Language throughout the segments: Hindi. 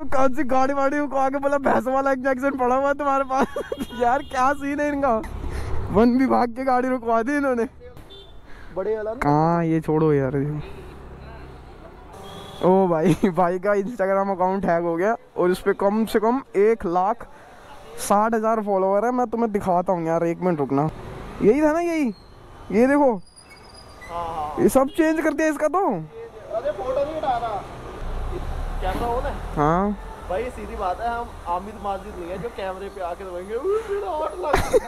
कौन सी गाड़ी वाड़ी को आगे बोला भैंस वाला इंजेक्शन पड़ा हुआ तुम्हारे पास। यार क्या सीन है इनका? वन विभाग की गाड़ी रुकवा दी इन्होंने। बड़े कहाँ ये छोड़ो यार ओ भाई भाई का इंस्टाग्राम अकाउंट हैक हो गया और उस पर कम से कम एक लाख साठ हज़ार फॉलोवर है। मैं तुम्हें दिखाता हूँ यार एक मिनट रुकना। यही था ना यही? ये देखो। हाँ हाँ। ये सब चेंज कर दिया इसका तो अरे फ़ोटो नहीं उठा रहा कैमरा ऑन है हाँ। भाई सीधी बात है हम आमिर माजिद नहीं है जो कैमरे पे आके दबाएँगे मेरा आठ लाख लाख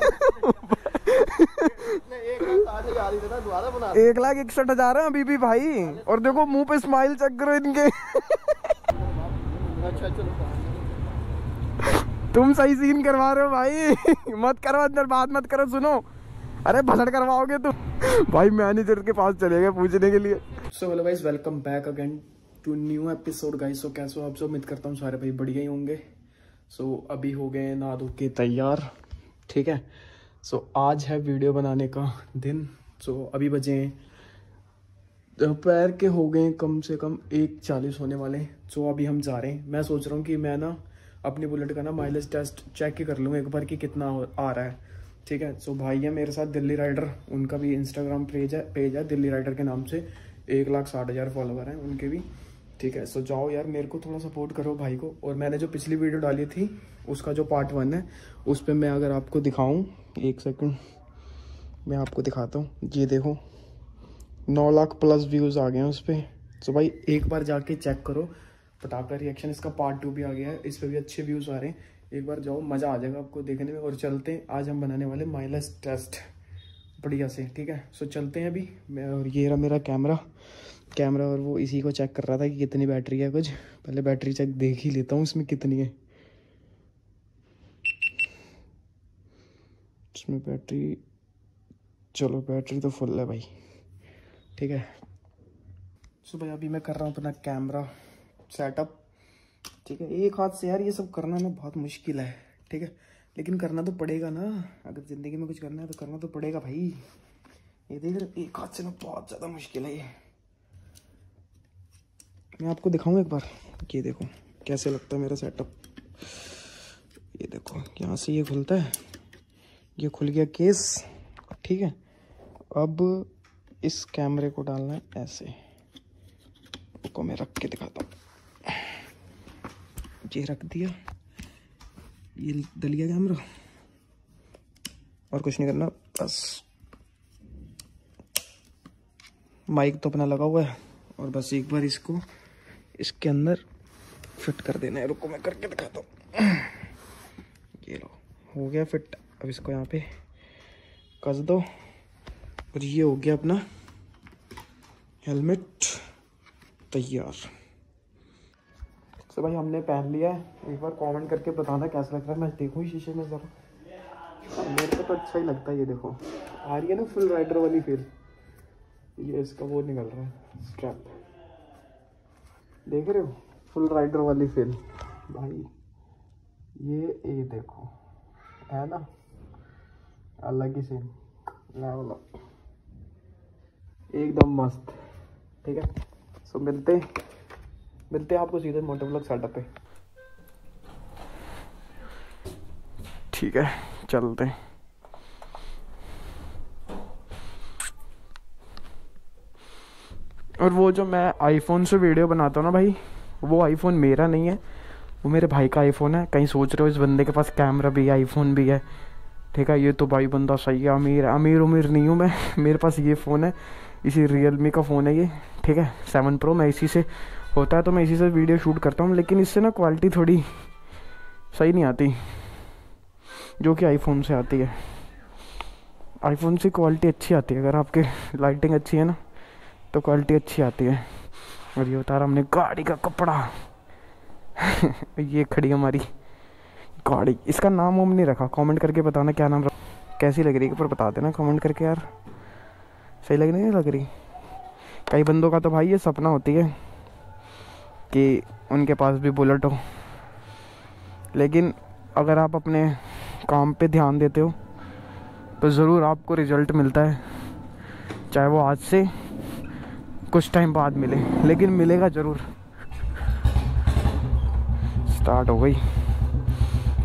ही। एक लाख इकसठ हज़ार है अभी भी भाई। और देखो मुँह पे स्माइल चेक करो इनके। अच्छा चलो तुम सही सीन करवा रहे हो भाई। मत करो अंदर बात मत करो सुनो। अरे भसड़ करवाओगे तुम। भाई मैनेजर के पास चले गए पूछने के लिए। So hello guys welcome back again to new episode guys so कैसे हो आप सब? उम्मीद करता हूँ सारे भाई बढ़िया ही होंगे। सो so, अभी हो गए नहा धो के तैयार ठीक है? सो so, आज है वीडियो बनाने का दिन। सो so, अभी बजे दोपहर के हो गए कम से कम एक चालीस होने वाले सो so, अभी हम जा रहे हैं। मैं सोच रहा हूँ कि मैं ना अपनी बुलेट का ना माइलेज टेस्ट चेक ही कर लूँ एक बार कि कितना आ रहा है। ठीक है? सो so, भाई है मेरे साथ दिल्ली राइडर उनका भी इंस्टाग्राम पेज है पेज है दिल्ली राइडर के नाम से। एक लाख साठ हज़ार फॉलोवर हैं उनके भी। ठीक है सो जाओ यार, मेरे को थोड़ा सपोर्ट करो भाई को। और मैंने जो पिछली वीडियो डाली थी, उसका जो पार्ट वन है, उस पर मैं अगर आपको दिखाऊँ, एक सेकंड मैं आपको दिखाता हूँ। ये देखो, नौ लाख प्लस व्यूज़ आ गए हैं उस पर सो भाई, एक बार जाके चेक करो। पटाखा रिएक्शन इसका पार्ट टू भी आ गया है। इस पर भी अच्छे व्यूज़ आ रहे हैं। एक बार जाओ, मज़ा आ जाएगा आपको देखने में। और चलते हैं, आज हम बनाने वाले माइलेज टेस्ट बढ़िया से, ठीक है? सो चलते हैं अभी। मैं और ये रहा मेरा कैमरा कैमरा और वो इसी को चेक कर रहा था कि कितनी बैटरी है कुछ। पहले बैटरी चेक देख ही लेता हूँ इसमें कितनी है। इसमें बैटरी चलो बैटरी तो फुल है भाई। ठीक है। सो भाई, अभी मैं कर रहा हूँ अपना कैमरा सेटअप ठीक है, एक हाथ से यार ये सब करना ना बहुत मुश्किल है। ठीक है, लेकिन करना तो पड़ेगा ना। अगर ज़िंदगी में कुछ करना है तो करना तो पड़ेगा भाई। ये देख रहे एक हाथ से ना बहुत ज़्यादा मुश्किल है ये। मैं आपको दिखाऊँ एक बार? ये देखो, कैसे लगता है मेरा सेटअप ये देखो, यहाँ से ये खुलता है। ये खुल गया केस ठीक है? अब इस कैमरे को डालना है ऐसे। को मैं रख के दिखाता हूँ। ये रख दिया। ये दलिया कैमरा और कुछ नहीं करना, बस। माइक तो अपना लगा हुआ है। और बस एक बार इसको इसके अंदर फिट कर देना है। रुको, मैं करके दिखाता हूँ। ये लो, हो गया फिट। अब इसको यहाँ पे कस दो। और ये हो गया अपना हेलमेट तैयार। तो भाई, हमने पहन लिया है। एक बार कमेंट करके बताना कैसा लग रहा है। मैं देखूँ शीशे में ज़रा। मेरे को तो अच्छा ही लगता है ये देखो। आ रही है ना फुल राइडर वाली फील ये इसका वो निकल रहा है। स्ट्रैप देख रहे हो? फुल राइडर वाली फील भाई, ये ये देखो। है ना? अलग ही सीन लेवल एकदम मस्त। ठीक है? सो मिलते मिलते हैं आपको सीधे मोटो ब्लॉग सेटअप पे। ठीक है? चलते हैं। और वो जो मैं आईफोन से वीडियो बनाता हूँ ना भाई, वो आईफोन मेरा नहीं है। वो मेरे भाई का आईफोन है। कहीं सोच रहे हो इस बंदे के पास कैमरा भी है आईफोन भी है। ठीक है, ये तो भाई बंदा सही है। अमीर अमीर उमीर नहीं हूँ मैं। मेरे पास ये फ़ोन है, इसी रियलमी का फ़ोन है ये। ठीक है सेवन प्रो मैं इसी से होता है तो मैं इसी से वीडियो शूट करता हूँ। लेकिन इससे ना क्वालिटी थोड़ी सही नहीं आती, जो कि आईफोन से आती है। आईफोन से क्वालिटी अच्छी आती है। अगर आपके लाइटिंग अच्छी है ना तो क्वालिटी अच्छी आती है। और ये उतारा हमने गाड़ी का कपड़ा। ये खड़ी हमारी गाड़ी। इसका नाम वाम नहीं रखा। कमेंट करके बताना क्या नाम रखा कैसी लग रही है? पर बता देना कमेंट करके यार। सही लग रही नहीं लग रही? कई बंदों का तो भाई ये सपना होती है कि उनके पास भी बुलेट हो। लेकिन अगर आप अपने काम पे ध्यान देते हो तो ज़रूर आपको रिज़ल्ट मिलता है। चाहे वो आज से कुछ टाइम बाद मिले, लेकिन मिलेगा ज़रूर। स्टार्ट हो गई।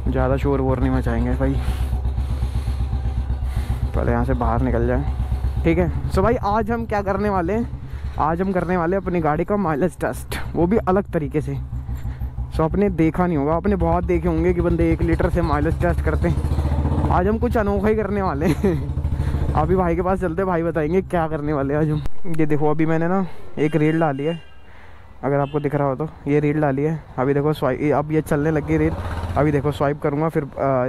ज़्यादा शोर वोर नहीं मचाएँगे भाई। पहले यहाँ से बाहर निकल जाए। ठीक है? सो भाई, आज हम क्या करने वाले हैं? आज हम करने वाले हैं अपनी गाड़ी का माइलेज टेस्ट वो भी अलग तरीके से। सो आपने देखा नहीं होगा, आपने बहुत देखे होंगे कि बंदे एक लीटर से माइलेज टेस्ट करते हैं। आज हम कुछ अनोखा ही करने वाले हैं। अभी भाई के पास चलते भाई बताएँगे क्या करने वाले आज हम। ये देखो, अभी मैंने ना एक रेल डाली है। अगर आपको दिख रहा हो तो ये रील डाली है। अभी देखो स्वाइप अब ये चलने लग रील अभी देखो स्वाइप करूँगा, फिर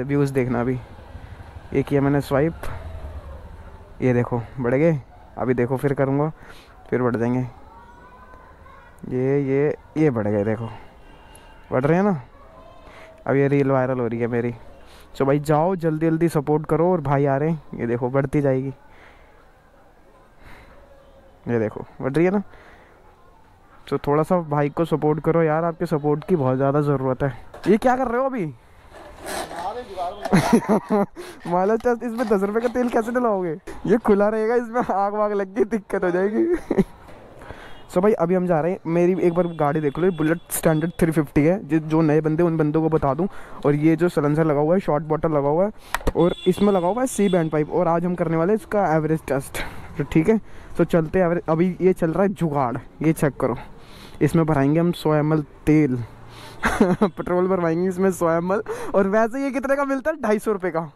व्यूज़ देखना अभी। ये किया मैंने स्वाइप ये देखो, बढ़ गए। अभी देखो, फिर करूँगा, फिर बढ़ जाएँगे। ये ये ये बढ़ गए, देखो। बढ़ रहे हैं ना? अब ये रील वायरल हो रही है मेरी। तो भाई जाओ, जल्दी जल्दी सपोर्ट करो और भाई आ रहे हैं। ये देखो, बढ़ती जाएगी। ये देखो, बढ़ रही है ना? तो थोड़ा सा भाई को सपोर्ट करो यार। आपके सपोर्ट की बहुत ज़्यादा ज़रूरत है। ये क्या कर रहे हो अभी? माला इसमें दस रुपए का तेल कैसे डलाओगे ये खुला रहेगा, इसमें आग वाग लग गई दिक्कत हो जाएगी। सो भाई, अभी हम जा रहे हैं। मेरी एक बार गाड़ी देख लो बुलेट स्टैंडर्ड 350 है। जो नए बंदे, उन बंदों को बता दूँ। और ये जो सलेंसर लगा हुआ है, शॉर्ट बॉटल लगा हुआ है, और इसमें लगा हुआ है सी बैंड पाइप। और आज हम करने वाले हैं इसका एवरेज टेस्ट। तो ठीक है? तो चलते एवरेज अभी ये चल रहा है जुगाड़। ये चेक करो। इसमें भराएँगे हम सौ एम तेल। पेट्रोल भरवाएँगे इसमें सौ एम और वैसे ये कितने का मिलता है? ढाई सौ रुपये का।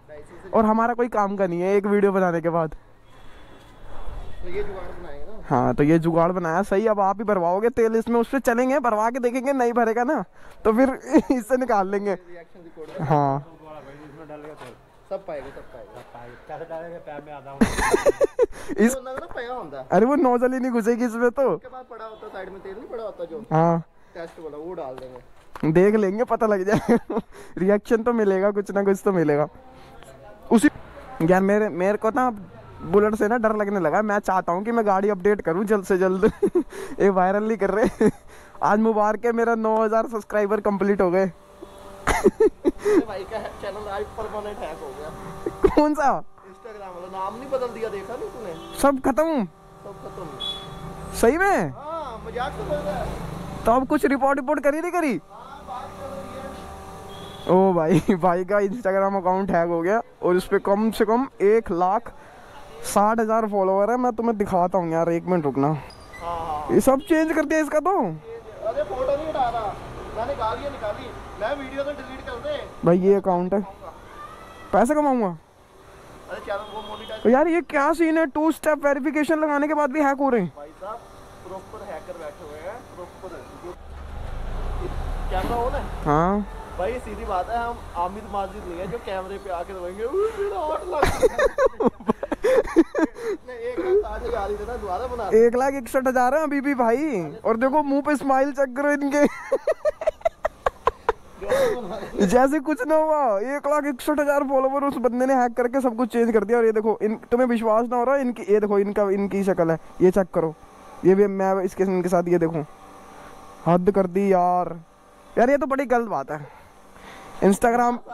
और हमारा कोई काम का नहीं है, एक वीडियो बनाने के बाद। तो ये जुगाड़ बनाएँगे। हाँ तो ये जुगाड़ बनाया सही अब आप ही भरवाओगे तेल इसमें उस पर चलेंगे भरवा के देखेंगे नहीं भरेगा ना तो फिर इससे निकाल लेंगे। हाँ। सब पाएगा सब पाएगा। इस तो अरे वो नोजल ही नहीं घुसेगी इसमें तो। पड़ा होता साइड में तेल नहीं पड़ा होता जो। हाँ। टेस्ट वाला वो डाल देंगे। देख लेंगे पता लग जाएगा रिएक्शन तो मिलेगा कुछ ना कुछ तो मिलेगा। उसी यार मेरे मेरे को ना बुलेट से ना डर लगने लगा। मैं चाहता हूँ कि मैं गाड़ी अपडेट करूँ जल्द से जल्द। ये वायरल नहीं कर रहे। आज मुबारक है मेरा 9000 सब्सक्राइबर कंप्लीट हो गए। भाई का चैनल आज परमानेंट हैक हो गया। कौन सा? इंस्टाग्राम वाला। नाम नहीं बदल दिया देखा नहीं तूने? सब खत्म। सब खत्म। सही में? हाँ मज़ाक तो रहा है। तो अब कुछ रिपोर्ट रिपोर्ट करी नहीं करी? ओ भाई भाई का इंस्टाग्राम अकाउंट हैक हो गया। और उस पर कम से कम एक लाख साठ हज़ार फॉलोवर है मैं तुम्हें दिखाता हूँ यार एक मिनट रुकना। हाँ। ये सब चेंज कर दिया इसका तो? अरे फ़ोटो नहीं हटा रहा। मैंने है निकाली। मैं वीडियो तो डिलीट कर दे। भाई ये अकाउंट है। पैसे कमाऊँगा? अरे चैनल को मोनिटाइज तो यार ये क्या सीन है? टू स्टेप वेरिफिकेशन लगाने के बाद भी हैक हो रहे हैं। भाई साहब प्रॉपर हैकर बैठे हुए हैं प्रॉपर कैमरा है? हाँ। भाई सीधी बात है हम आमिद माजिद नहीं है जो कैमरे पे आके दबाएँगे एक लाख इकसठ हज़ार है अभी भी भाई। और देखो मुँह पे स्माइल चेक करो इनके। जैसे कुछ ना हुआ, एक लाख इकसठ हज़ार फॉलोवर उस बंदे ने हैक करके सब कुछ चेंज कर दिया। और ये देखो, इन, तुम्हें विश्वास ना हो रहा, इनकी, ये देखो, इनका, इनकी शक्ल है। ये चेक करो। ये भी, मैं इसके, इनके साथ ये देखो। हद कर दी यार। यार, ये तो बड़ी गलत बात है। इंस्टाग्राम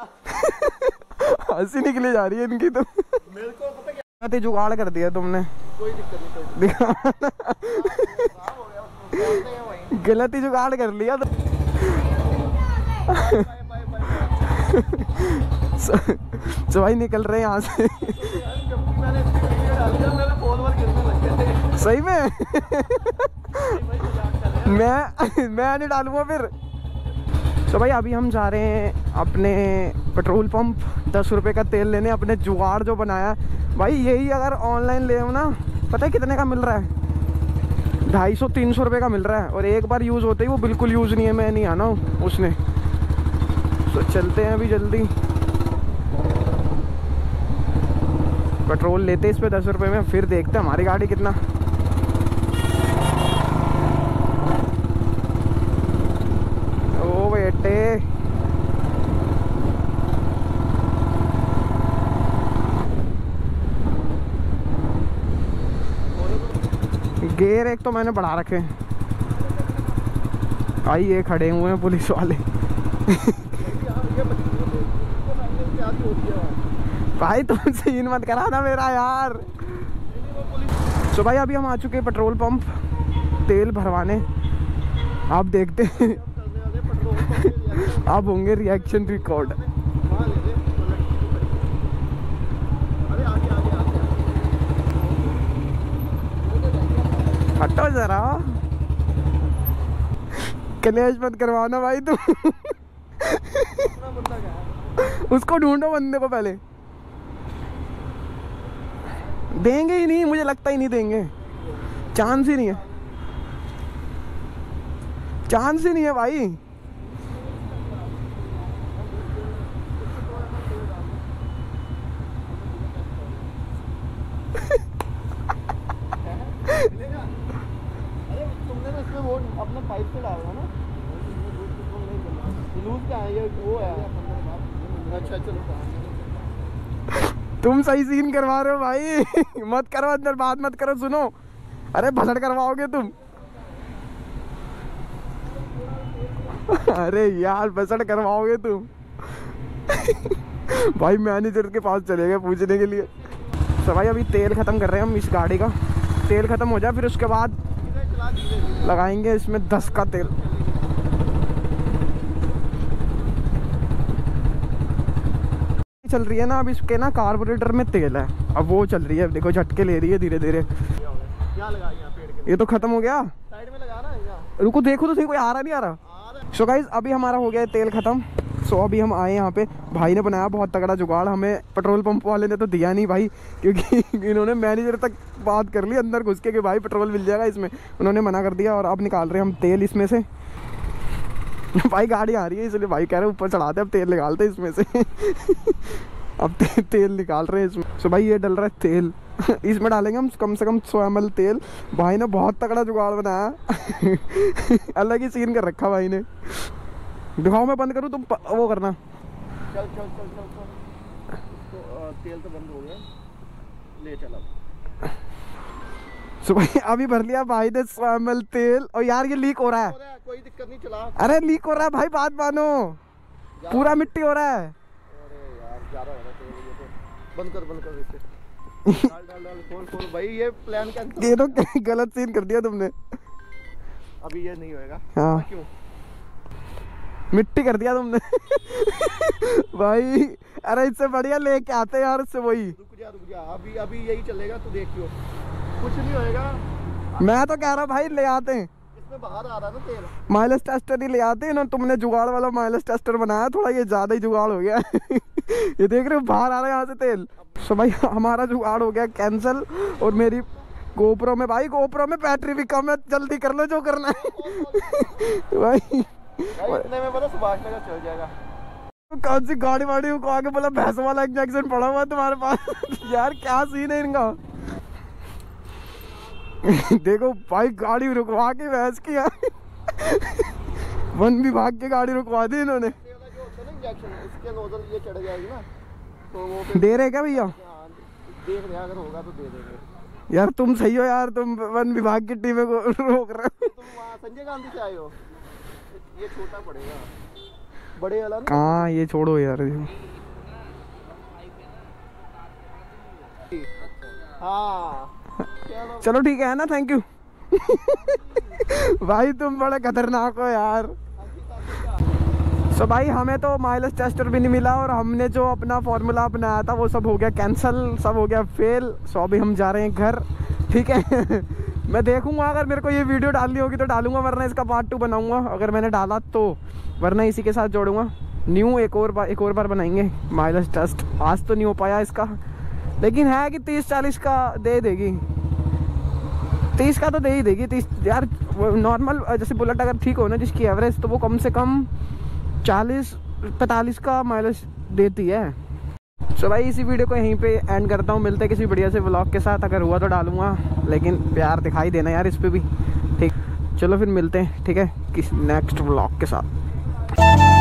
हँसी निकली जा रही है इनकी तो। मेरे को पता ते जुगाड़ कर दिया तुमने कोई दिक्कत नहीं गलत ही जुगाड़ कर लिया तो भाई निकल रहे हैं यहाँ से सही में मैं मैं नहीं डालूँगा फिर तो भाई अभी हम जा रहे हैं अपने पेट्रोल पंप दस रुपए का तेल लेने अपने जुगाड़ जो बनाया है भाई, यही अगर ऑनलाइन ले ना, पता है कितने का मिल रहा है? ढाई सौ, तीन सौ रुपये का मिल रहा है। और एक बार यूज़ होते ही वो बिल्कुल यूज़ नहीं है, मैं नहीं आना उसने। तो चलते हैं अभी जल्दी। पेट्रोल लेते इस पर दस रुपये में, फिर देखते हैं हमारी गाड़ी कितना ओ बेटे गेयर एक तो मैंने बढ़ा रखे हैं। आई ये खड़े हुए हैं पुलिस वाले। भाई तुम सीन मत करा ना मेरा यार। तो भाई अभी हम आ चुके हैं पेट्रोल पंप तेल भरवाने। आप देखते हैं। अब होंगे रिएक्शन रिकॉर्ड वहाँ ले ले तो लड़की को खड़ी कर। अरे आगे आगे आगे हटो जरा। कलेश मत करवाना भाई है उसको ढूंढो बंदे को पहले। देंगे ही नहीं, मुझे लगता ही नहीं देंगे। चांस ही नहीं है। चांस ही नहीं है भाई मिलेगा अरे तुमने ना इसमें वो अपने पाइप से डालना ना? अच्छा तुम सही सीन करवा रहे हो भाई। मत करो अंदर, बात मत करो, सुनो। अरे, भसड़ करवाओगे तुम। अरे, यार, भसड़ करवाओगे तुम। भाई मैनेजर के पास चले गए पूछने के लिए। तो भाई, अभी तेल खत्म कर रहे हैं हम इस गाड़ी का। तेल खत्म हो जाए, फिर उसके बाद लगाएँगे इसमें दस का तेल। चल रही है ना अब इसके ना कार्बोरेटर में तेल है। अब वो चल रही है देखो झटके ले रही है धीरे धीरे ये तो खत्म हो गया। साइड में लगा ना है रुको देखो तो सही कोई आ रहा नहीं आ रहा। सो so गाइज़ अभी हमारा हो गया है तेल खत्म। सो अभी हम आए यहाँ पे। भाई ने बनाया बहुत तगड़ा जुगाड़ हमें पेट्रोल पंप वाले ने तो दिया नहीं भाई क्योंकि इन्होंने मैनेजर तक बात कर ली अंदर घुस के कि भाई पेट्रोल मिल जाएगा इसमें। उन्होंने मना कर दिया और अब निकाल रहे हम तेल इसमें से। भाई गाड़ी आ रही है इसलिए भाई कह रहे ऊपर चढ़ाते अब तेल निकालते इसमें से। अब ते, तेल निकाल रहे हैं इसमें। सो भाई ये डल रहा है तेल। इसमें डालेंगे हम कम से कम सौ एम तेल। भाई ने बहुत तगड़ा जुगाड़ बनाया। अलग ही सीन कर रखा भाई ने। दिखाओ मैं बंद करूँ तुम प- वो करना। चल चल चल चल चल। तो तेल तो बंद हो गया। ले चल अब। सो अभी भर लिया भाई ने सौ तेल। और यार ये लीक हो रहा है। कोई दिक्कत नहीं चला। अरे लीक हो रहा है भाई बात मानो। पूरा मिट्टी हो रहा है। अरे यार ज़्यादा हो रहा है तो। बंद कर बंद कर इसे। डाल डाल डाल खोल खोल। भाई ये प्लान कैंसिल ये तो गलत सीन कर दिया तुमने। अभी ये नहीं होएगा। हाँ। क्यों? मिट्टी कर दिया तुमने। भाई अरे इससे बढ़िया लेके आते यार उससे वही। रुक जा रुक जा अभी अभी यही चलेगा तू देखियो। कुछ नहीं होएगा। मैं तो कह रहा भाई ले आते हैं। बाहर आ रहा ना तेल। माइलेज टेस्टर ही ले आते हैं ना तुमने जुगाड़ वाला माइलेज टेस्टर बनाया थोड़ा ये ज़्यादा ही जुगाड़ हो गया। ये देख रहे हो बाहर आ रहा है यहाँ से तेल। सो भाई हमारा जुगाड़ हो गया कैंसिल और मेरी गोप्रो में भाई गोप्रो में बैटरी भी कम है जल्दी कर लो जो करना है। भाई इतने में पता सुभाष नगर चल जाएगा। कौन सी गाड़ी वाड़ी को आगे बोला भैंस वाला इंजेक्शन पड़ा हुआ तुम्हारे पास? यार क्या सीन है इनका? देखो भाई गाड़ी रुकवा के भैंस की यार। वन विभाग की गाड़ी रुकवा दी इन्होंने। दे रहे क्या भैया? देख रहे अगर होगा तो दे देंगे यार तुम सही हो यार तुम वन विभाग की टीम को रोक रहे हो। तुम संजय गांधी से आए हो? ये छोटा पड़ेगा। बड़े वाला कहाँ ये छोड़ो यार हाँ। चलो ठीक है ना? थैंक यू भाई तुम बड़े खतरनाक हो यार। सो भाई हमें तो माइलेज टेस्टर भी नहीं मिला और हमने जो अपना फॉर्मूला अपनाया था वो सब हो गया कैंसिल सब हो गया फेल सो अभी हम जा रहे हैं घर। ठीक है? मैं देखूँगा, अगर मेरे को ये वीडियो डालनी होगी तो डालूँगा, वरना इसका पार्ट टू बनाऊँगा। अगर मैंने डाला तो वरना इसी के साथ जोड़ूँगा। न्यू एक और बार, एक और बार बनाएँगे। माइलेज टेस्ट आज तो नहीं हो पाया इसका। लेकिन है कि तीस चालीस का दे देगी। तीस का तो दे ही देगी। तीस, यार नॉर्मल जैसे बुलेट अगर ठीक हो ना, जिसकी एवरेज तो वो कम से कम चालीस, पैंतालीस का माइलेज देती है। सो भाई, इसी वीडियो को यहीं पे एंड करता हूँ। मिलते किसी बढ़िया से ब्लॉग के साथ। अगर हुआ तो डालूँगा, लेकिन प्यार दिखाई देना यार इस पर भी। ठीक। चलो फिर मिलते हैं, ठीक है? किसी नेक्स्ट ब्लॉग के साथ।